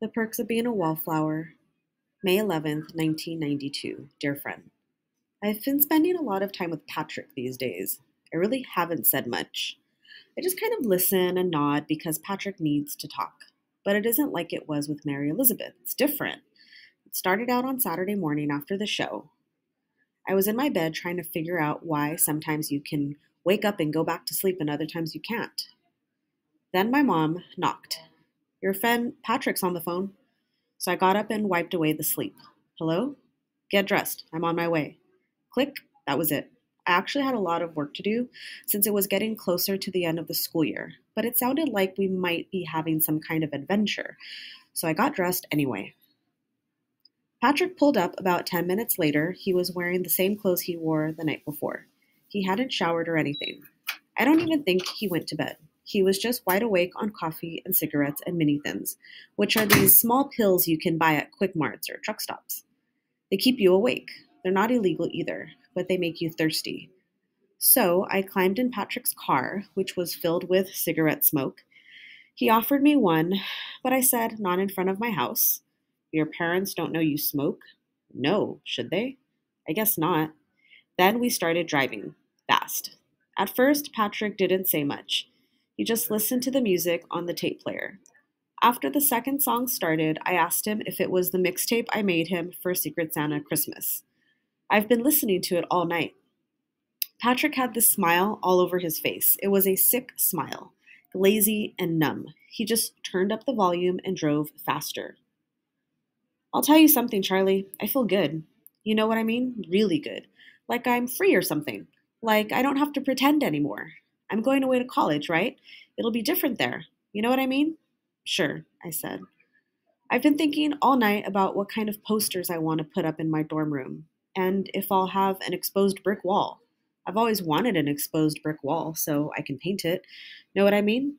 The Perks of Being a Wallflower, May 11th, 1992. Dear friend, I've been spending a lot of time with Patrick these days. I really haven't said much. I just kind of listen and nod because Patrick needs to talk. But it isn't like it was with Mary Elizabeth. It's different. It started out on Saturday morning after the show. I was in my bed trying to figure out why sometimes you can wake up and go back to sleep and other times you can't. Then my mom knocked. Your friend Patrick's on the phone. So I got up and wiped away the sleep. Hello? Get dressed. I'm on my way. Click. That was it. I actually had a lot of work to do since it was getting closer to the end of the school year, but it sounded like we might be having some kind of adventure. So I got dressed anyway. Patrick pulled up about 10 minutes later. He was wearing the same clothes he wore the night before. He hadn't showered or anything. I don't even think he went to bed. He was just wide awake on coffee and cigarettes and mini thins, which are these small pills you can buy at quick marts or truck stops. They keep you awake. They're not illegal either, but they make you thirsty. So I climbed in Patrick's car, which was filled with cigarette smoke. He offered me one, but I said, not in front of my house. Your parents don't know you smoke? No, should they? I guess not. Then we started driving, fast. At first, Patrick didn't say much. He just listened to the music on the tape player. After the second song started, I asked him if it was the mixtape I made him for Secret Santa Christmas. I've been listening to it all night. Patrick had this smile all over his face. It was a sick smile, lazy and numb. He just turned up the volume and drove faster. I'll tell you something, Charlie. I feel good. You know what I mean? Really good. Like I'm free or something. Like I don't have to pretend anymore. I'm going away to college, right? It'll be different there. You know what I mean? Sure, I said. I've been thinking all night about what kind of posters I want to put up in my dorm room, and if I'll have an exposed brick wall. I've always wanted an exposed brick wall so I can paint it. Know what I mean?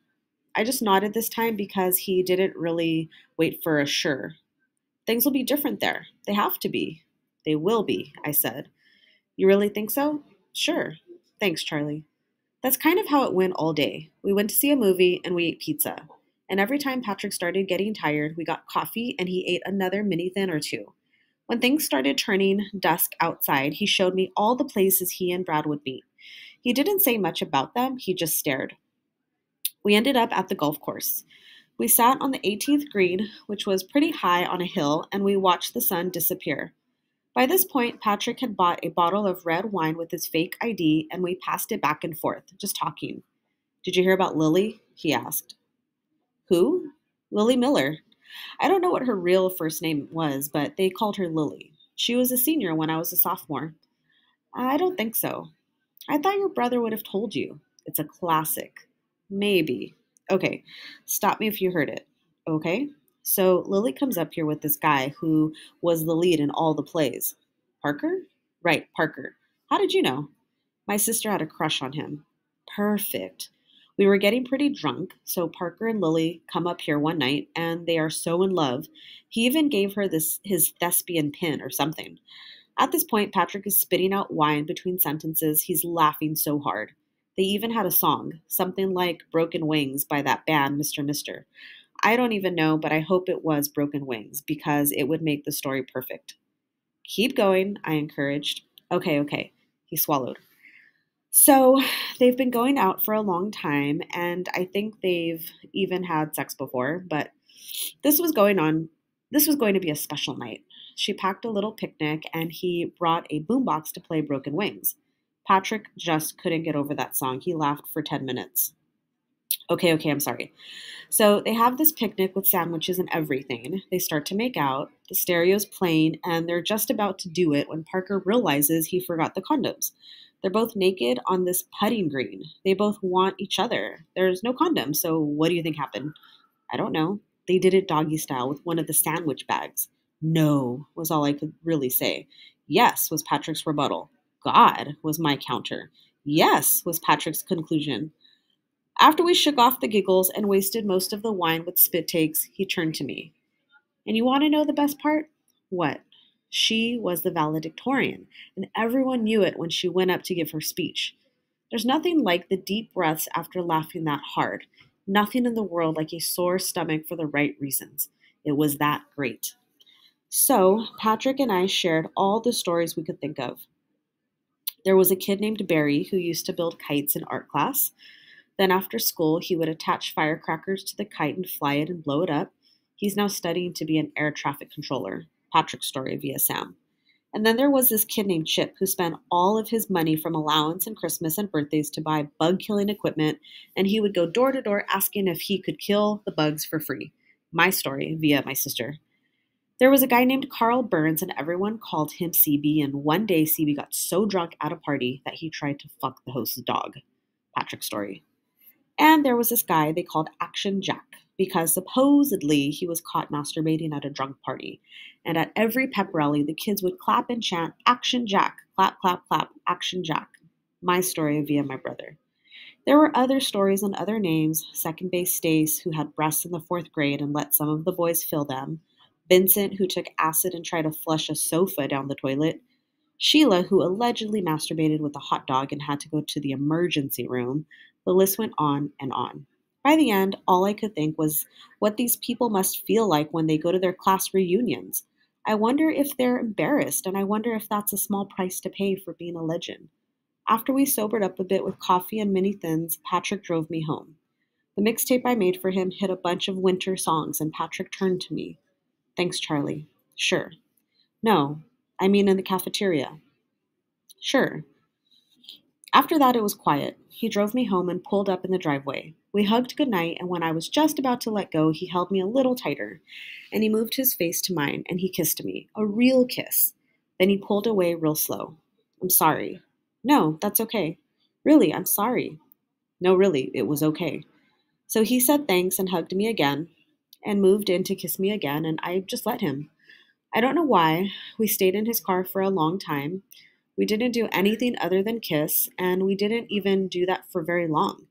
I just nodded this time because he didn't really wait for a sure. Things will be different there. They have to be. They will be, I said. You really think so? Sure. Thanks, Charlie. That's kind of how it went all day. We went to see a movie and we ate pizza. And every time Patrick started getting tired, we got coffee and he ate another mini thin or two. When things started turning dusk outside, he showed me all the places he and Brad would meet. He didn't say much about them, he just stared. We ended up at the golf course. We sat on the 18th green, which was pretty high on a hill, and we watched the sun disappear. By this point, Patrick had bought a bottle of red wine with his fake ID, and we passed it back and forth, just talking. Did you hear about Lily? he asked. Who? Lily Miller. I don't know what her real first name was, but they called her Lily. She was a senior when I was a sophomore. I don't think so. I thought your brother would have told you. It's a classic. Maybe. Okay, stop me if you heard it. Okay? So Lily comes up here with this guy who was the lead in all the plays. Parker? Right, Parker. How did you know? My sister had a crush on him. Perfect. We were getting pretty drunk, so Parker and Lily come up here one night and they are so in love. He even gave her this his thespian pin or something. At this point, Patrick is spitting out wine between sentences. He's laughing so hard. They even had a song, something like Broken Wings by that band, Mr. Mister. I don't even know, but I hope it was Broken Wings because it would make the story perfect. Keep going, I encouraged. Okay, okay, he swallowed. So they've been going out for a long time, and I think they've even had sex before, but this was going on. This was going to be a special night. She packed a little picnic, and he brought a boombox to play Broken Wings. Patrick just couldn't get over that song. He laughed for 10 minutes. Okay, okay, I'm sorry. So they have this picnic with sandwiches and everything. They start to make out, the stereo's playing, and they're just about to do it when Parker realizes he forgot the condoms. They're both naked on this putting green. They both want each other. There's no condom, so what do you think happened? I don't know. They did it doggy style with one of the sandwich bags. No, was all I could really say. Yes, was Patrick's rebuttal. God, was my counter. Yes, was Patrick's conclusion. After we shook off the giggles and wasted most of the wine with spit takes, he turned to me. And you want to know the best part? What? She was the valedictorian, and everyone knew it when she went up to give her speech. There's nothing like the deep breaths after laughing that hard. Nothing in the world like a sore stomach for the right reasons. It was that great. So, Patrick and I shared all the stories we could think of. There was a kid named Barry who used to build kites in art class. Then, after school, he would attach firecrackers to the kite and fly it and blow it up. He's now studying to be an air traffic controller. Patrick's story via Sam. And then there was this kid named Chip who spent all of his money from allowance and Christmas and birthdays to buy bug killing equipment, and he would go door to door asking if he could kill the bugs for free. My story via my sister. There was a guy named Carl Burns, and everyone called him CB. And one day, CB got so drunk at a party that he tried to fuck the host's dog. Patrick's story. And there was this guy they called Action Jack because supposedly he was caught masturbating at a drunk party. And at every pep rally, the kids would clap and chant, Action Jack, clap, clap, clap, Action Jack. My story via my brother. There were other stories and other names second base Stace, who had breasts in the fourth grade and let some of the boys fill them, Vincent, who took acid and tried to flush a sofa down the toilet, Sheila, who allegedly masturbated with a hot dog and had to go to the emergency room. The list went on and on. By the end, all I could think was what these people must feel like when they go to their class reunions. I wonder if they're embarrassed, and I wonder if that's a small price to pay for being a legend. After we sobered up a bit with coffee and mini thins, Patrick drove me home. The mixtape I made for him hit a bunch of winter songs, and Patrick turned to me. Thanks, Charlie. Sure. No, I mean in the cafeteria. Sure. After that, it was quiet. He drove me home and pulled up in the driveway. We hugged goodnight, and when I was just about to let go, he held me a little tighter, and he moved his face to mine, and he kissed me. A real kiss. Then he pulled away real slow. I'm sorry. No, that's okay. Really, I'm sorry. No, really, it was okay. So he said thanks and hugged me again, and moved in to kiss me again, and I just let him. I don't know why. We stayed in his car for a long time. We didn't do anything other than kiss, and we didn't even do that for very long.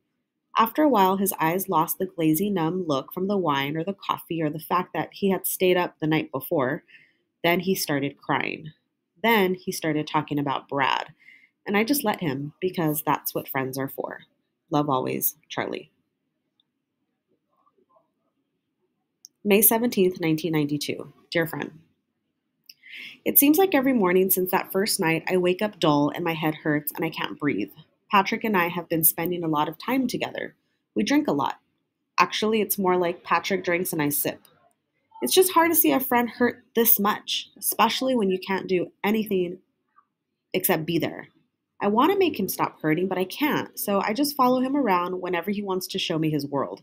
After a while, his eyes lost the glazy, numb look from the wine or the coffee or the fact that he had stayed up the night before. Then he started crying. Then he started talking about Brad. And I just let him because that's what friends are for. Love always, Charlie. May 17th, 1992. Dear friend, It seems like every morning since that first night, I wake up dull and my head hurts and I can't breathe. Patrick and I have been spending a lot of time together. We drink a lot. Actually, it's more like Patrick drinks and I sip. It's just hard to see a friend hurt this much, especially when you can't do anything except be there. I want to make him stop hurting, but I can't, so I just follow him around whenever he wants to show me his world.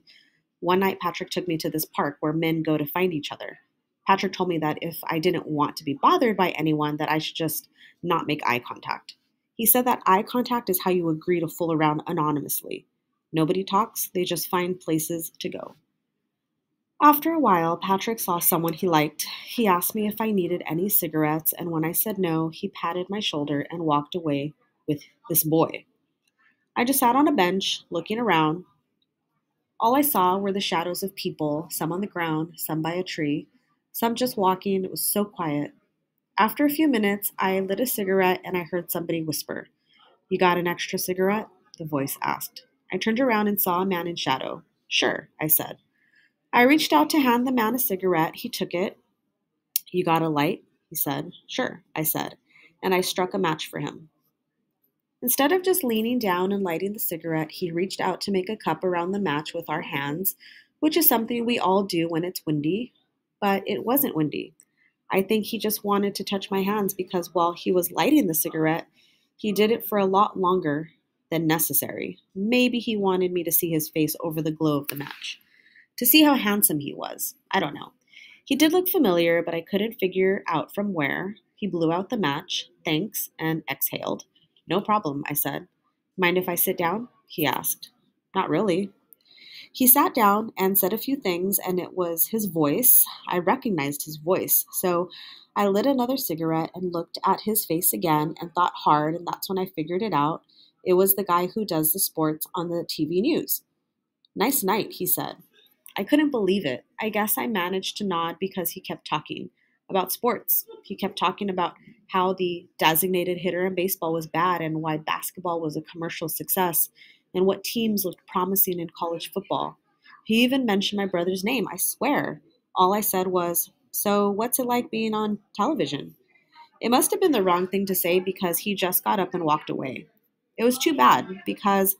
One night, Patrick took me to this park where men go to find each other. Patrick told me that if I didn't want to be bothered by anyone, that I should just not make eye contact. He said that eye contact is how you agree to fool around anonymously. Nobody talks, they just find places to go. After a while, Patrick saw someone he liked. He asked me if I needed any cigarettes, and when I said no, he patted my shoulder and walked away with this boy. I just sat on a bench, looking around. All I saw were the shadows of people, some on the ground, some by a tree, some just walking. It was so quiet. After a few minutes, I lit a cigarette and I heard somebody whisper, You got an extra cigarette? The voice asked. I turned around and saw a man in shadow. Sure, I said. I reached out to hand the man a cigarette. He took it. You got a light? He said. Sure, I said. And I struck a match for him. Instead of just leaning down and lighting the cigarette, he reached out to make a cup around the match with our hands, which is something we all do when it's windy. But it wasn't windy. I think he just wanted to touch my hands because while he was lighting the cigarette, he did it for a lot longer than necessary. Maybe he wanted me to see his face over the glow of the match, to see how handsome he was. I don't know. He did look familiar, but I couldn't figure out from where. He blew out the match, thanks, and exhaled. No problem, I said. Mind if I sit down? He asked. Not really. He sat down and said a few things, and it was his voice. I recognized his voice. So I lit another cigarette and looked at his face again and thought hard, and that's when I figured it out. It was the guy who does the sports on the TV news. Nice night, he said. I couldn't believe it. I guess I managed to nod because he kept talking about sports. He kept talking about how the designated hitter in baseball was bad and why basketball was a commercial success and what teams looked promising in college football. He even mentioned my brother's name, I swear. All I said was, So, what's it like being on television? It must have been the wrong thing to say because he just got up and walked away. It was too bad because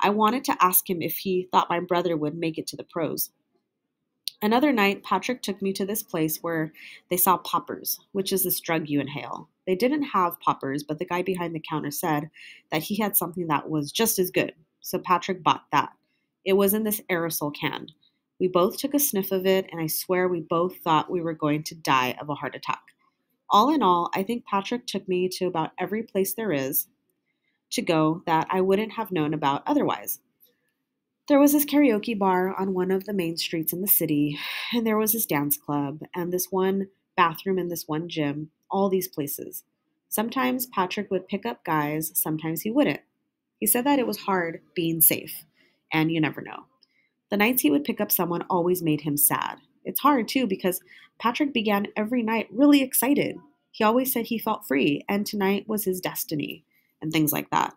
I wanted to ask him if he thought my brother would make it to the pros. Another night, Patrick took me to this place where they sell poppers, which is this drug you inhale. They didn't have poppers, but the guy behind the counter said that he had something that was just as good. So Patrick bought that. It was in this aerosol can. We both took a sniff of it, and I swear we both thought we were going to die of a heart attack. All in all, I think Patrick took me to about every place there is to go that I wouldn't have known about otherwise. There was this karaoke bar on one of the main streets in the city, and there was this dance club, and this one bathroom and this one gym, all these places. Sometimes Patrick would pick up guys, sometimes he wouldn't. He said that it was hard being safe, and you never know. The nights he would pick up someone always made him sad. It's hard too because Patrick began every night really excited. He always said he felt free, and tonight was his destiny, and things like that.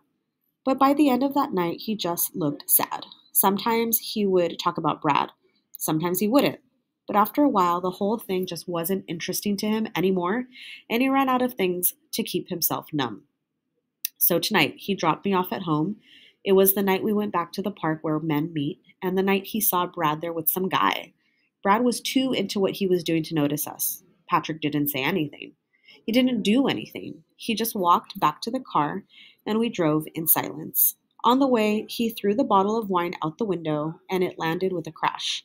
But by the end of that night, he just looked sad. Sometimes he would talk about Brad, sometimes he wouldn't. But after a while, the whole thing just wasn't interesting to him anymore, and he ran out of things to keep himself numb. So tonight, he dropped me off at home. It was the night we went back to the park where men meet, and the night he saw Brad there with some guy. Brad was too into what he was doing to notice us. Patrick didn't say anything. He didn't do anything. He just walked back to the car, and we drove in silence. On the way, he threw the bottle of wine out the window and it landed with a crash.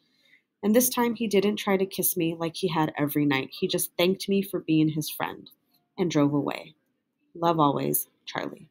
And this time he didn't try to kiss me like he had every night. He just thanked me for being his friend and drove away. Love always, Charlie.